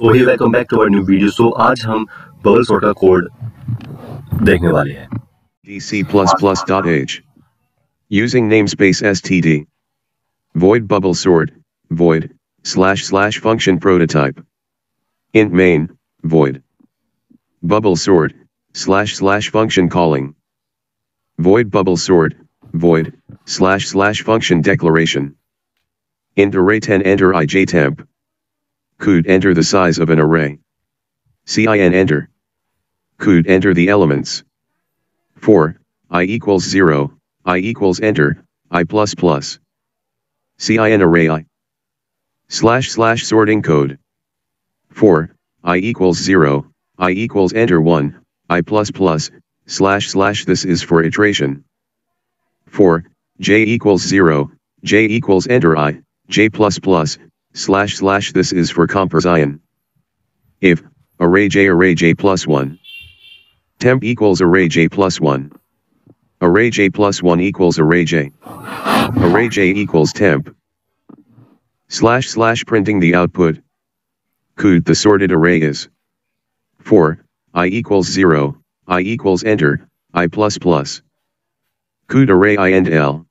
So hi welcome back to our new video so आज हम bubble sort का code देखने वाले हैं dc++.h using namespace std void bubble sort void slash slash function prototype int main void bubble sort slash slash function calling void bubble sort void slash slash function declaration int array 10 enter ijtemp cout enter the size of an array cin enter cout enter the elements 4. i equals 0, i equals enter, i plus plus. CIN array i. Slash slash sorting code. 4. i equals 0, i equals enter 1, i plus plus, slash slash this is for iteration. 4. j equals 0, j equals enter i, j plus plus, slash slash this is for comparison. If, array j array j plus 1. Temp equals array j plus 1. Array j plus 1 equals array j. Array j equals temp. Slash slash printing the output. Cout the sorted array is. 4. i equals 0, i equals enter, i plus plus. Cout array i and l.